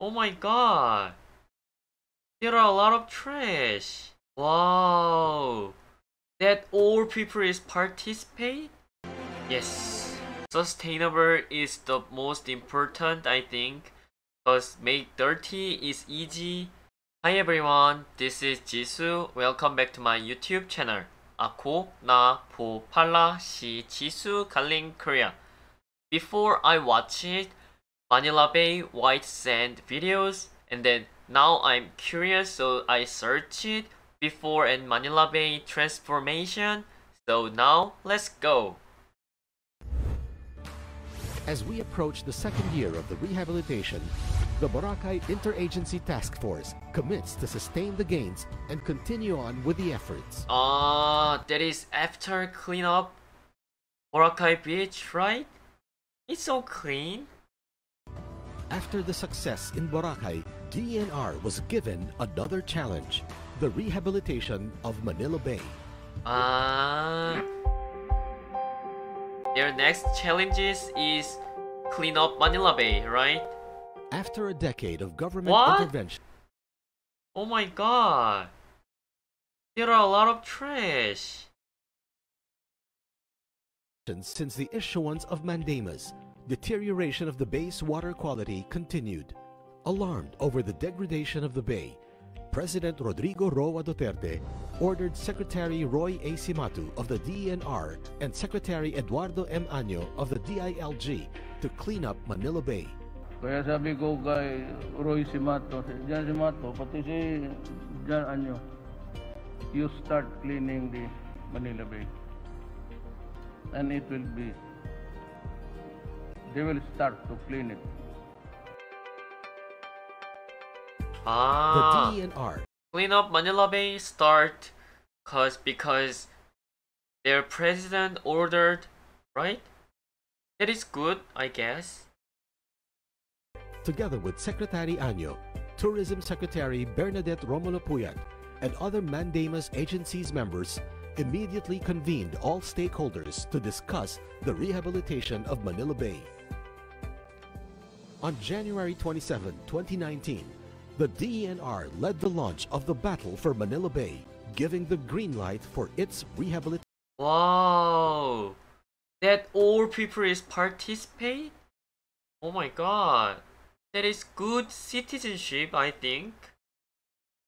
Oh my god. There are a lot of trash. Wow. That all people is participate? Yes. Sustainable is the most important I think. Cause make dirty is easy. Hi everyone, this is Jisoo. Welcome back to my YouTube channel. Ako na po pala si Jisoo Galing Korea. Before I watch it, Manila Bay white sand videos and then now I'm curious so I searched it before and Manila Bay transformation. So now let's go. As we approach the second year of the rehabilitation, the Boracay Interagency Task Force commits to sustain the gains and continue on with the efforts. Ah, that is after cleanup Boracay Beach, right? It's so clean. After the success in Boracay, DENR was given another challenge, the rehabilitation of Manila Bay. Ah. Their next challenges is clean up Manila Bay, right? After a decade of government What? intervention, Oh my god. There are a lot of trash. since the issuance of mandamus, deterioration of the bay's water quality continued. Alarmed over the degradation of the bay, President Rodrigo Roa Duterte ordered Secretary Roy A. Cimatu of the DENR and Secretary Eduardo M. Año of the DILG to clean up Manila Bay. Kaya sabi ko kay Roy Cimatu, Jan Cimatu, pati si Jan Año, you start cleaning the Manila Bay. And it will be, they will start to clean it. Ah. The DENR clean up Manila Bay start cause because their president ordered, right? That is good, I guess. together with Secretary Año, Tourism Secretary Bernadette Romulo Puyat, and other mandamus agencies members immediately convened all stakeholders to discuss the rehabilitation of Manila Bay. On January 27, 2019, the DENR led the launch of the Battle for Manila Bay, giving the green light for its rehabilitation. Wow. That all people is participate? Oh my god. That is good citizenship, I think.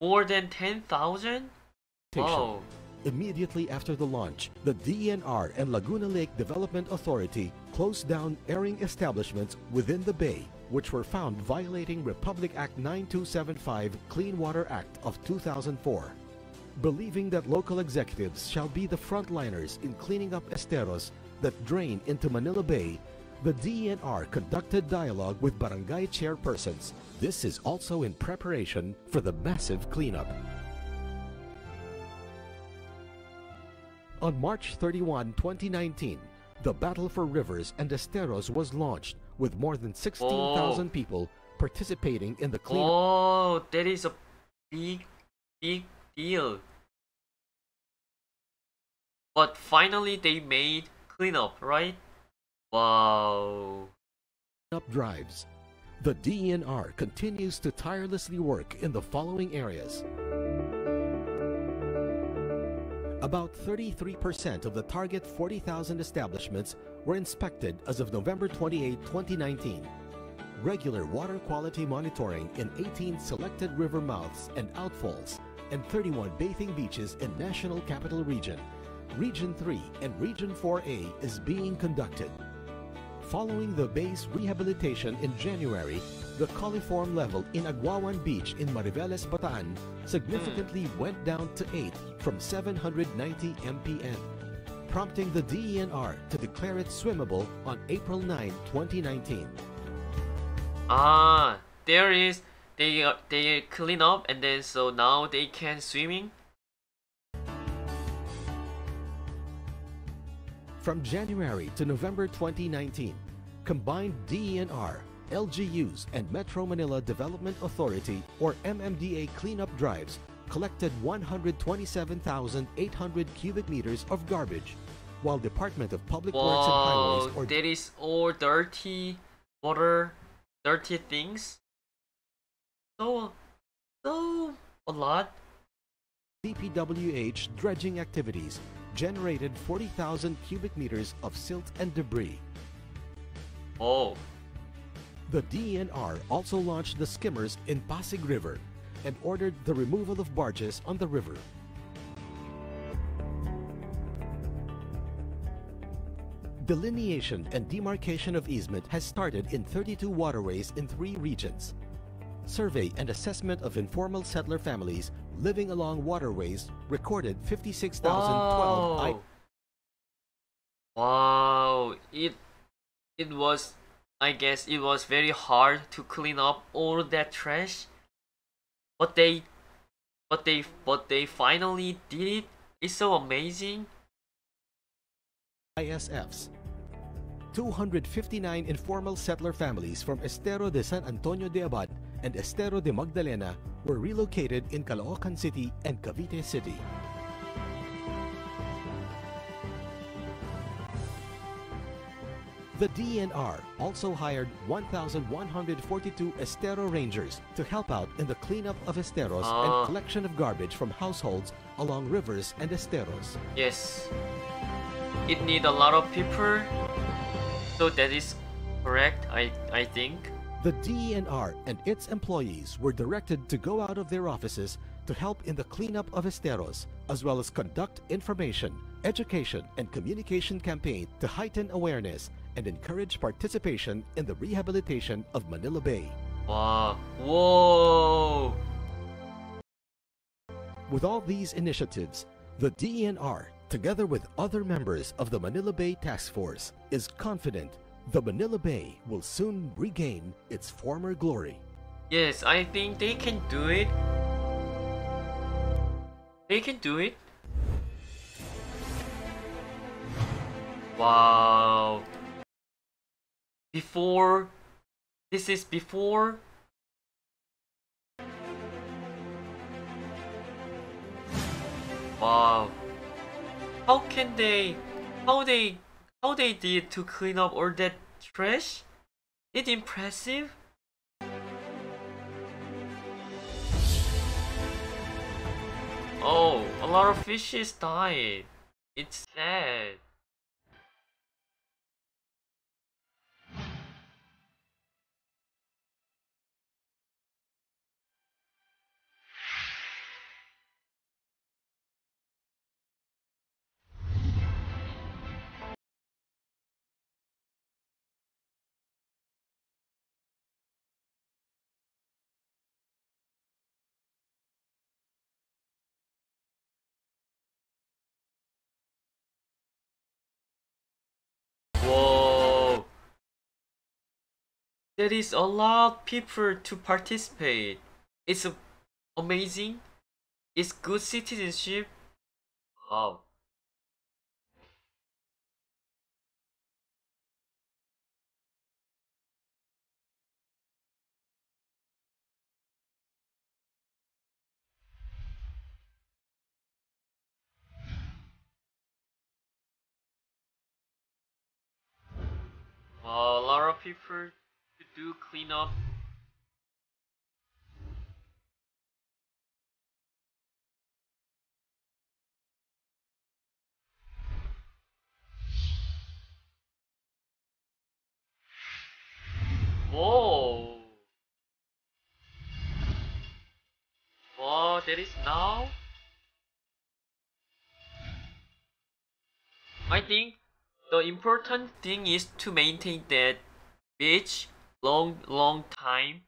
More than 10,000? Wow. Immediately after the launch, the DENR and Laguna Lake Development Authority closed down airing establishments within the bay, which were found violating Republic Act 9275 Clean Water Act of 2004. Believing that local executives shall be the frontliners in cleaning up esteros that drain into Manila Bay, the DENR conducted dialogue with barangay chairpersons. This is also in preparation for the massive cleanup. On March 31, 2019, the Battle for Rivers and Esteros was launched with more than 16,000 people participating in the cleanup. Oh, that is a big, big deal. But finally they made cleanup, right? Wow. up drives. The DENR continues to tirelessly work in the following areas. About 33% of the target 40,000 establishments were inspected as of November 28, 2019. Regular water quality monitoring in 18 selected river mouths and outfalls and 31 bathing beaches in National Capital Region. Region 3 and Region 4A is being conducted. Following the bay's rehabilitation in January, the coliform level in Agwawan Beach in Mariveles, Bataan significantly went down to 8 from 790 mpn, prompting the DENR to declare it swimmable on April 9, 2019. Ah, there is they uh, they clean up and then so now they can swimming. From January to November 2019, combined DENR, LGUs, and Metro Manila Development Authority or MMDA cleanup drives collected 127,800 cubic meters of garbage, while Department of Public Works and Highways or that is all dirty water, dirty things. so so a lot. DPWH dredging activities generated 40,000 cubic meters of silt and debris. Oh, The DENR also launched the skimmers in Pasig River and ordered the removal of barges on the river. Delineation and demarcation of easement has started in 32 waterways in three regions. Survey and assessment of informal settler families living along waterways recorded 56,012 I- wow. Wow, it it was I guess it was very hard to clean up all that trash. But they but they but they finally did it. It's so amazing. ISFs. 259 informal settler families from Estero de San Antonio de Abad and Estero de Magdalena were relocated in Caloocan City and Cavite City. The DENR also hired 1,142 Estero Rangers to help out in the cleanup of esteros Ah. and collection of garbage from households along rivers and esteros. Yes. It need a lot of people. So that is correct, I I think. The DENR and its employees were directed to go out of their offices to help in the cleanup of esteros, as well as conduct information, education, and communication campaign to heighten awareness and encourage participation in the rehabilitation of Manila Bay. Wow. Whoa. With all these initiatives, the DENR, together with other members of the Manila Bay Task Force, is confident the Manila Bay will soon regain its former glory. Yes, I think they can do it. They can do it. Wow. Before. This is before. Wow. How can they. How they. How they did to clean up all that trash? It's impressive. Oh, a lot of fishes died. It's sad. There is a lot people to participate. It's amazing. It's good citizenship. Wow. Wow, a lot of people to do cleanup. Whoa! Wow, there is now? I think the important thing is to maintain that beach long long time.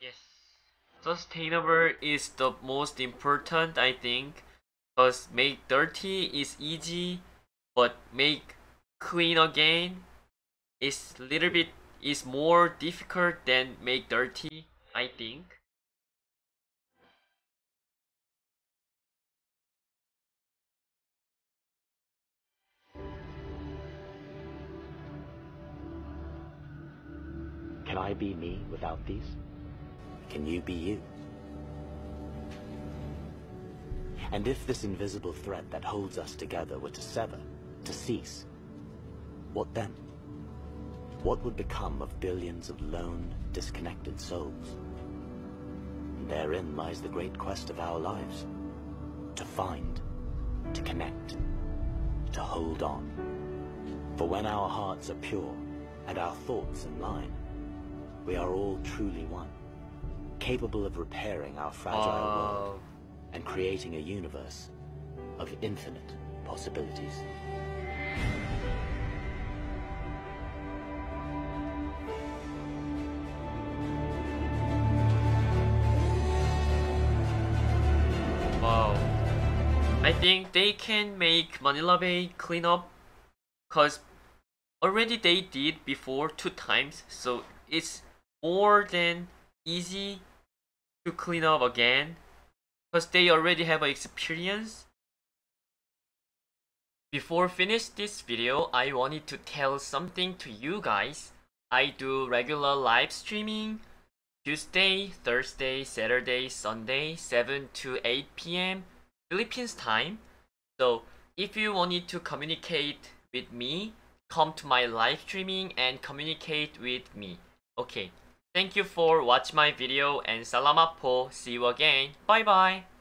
Yes. Sustainable is the most important, I think. Cause make dirty is easy, but make clean again is little bit is more difficult than make dirty, I think. Can I be me without these? Can you be you? And if this invisible thread that holds us together were to sever, to cease, what then? What would become of billions of lone, disconnected souls? And therein lies the great quest of our lives. To find, to connect, to hold on. For when our hearts are pure and our thoughts in line, we are all truly one, capable of repairing our fragile world Uh, and creating a universe of infinite possibilities. wow. I think they can make Manila Bay clean up cause already they did before two times so it's more than easy to clean up again because they already have experience. Before finish this video i wanted to tell something to you guys. I do regular live streaming tuesday thursday saturday sunday 7 to 8 p.m philippines time. So if you wanted to communicate with me come to my live streaming and communicate with me. Okay Thank you for watching my video and salamat po. See you again. Bye bye.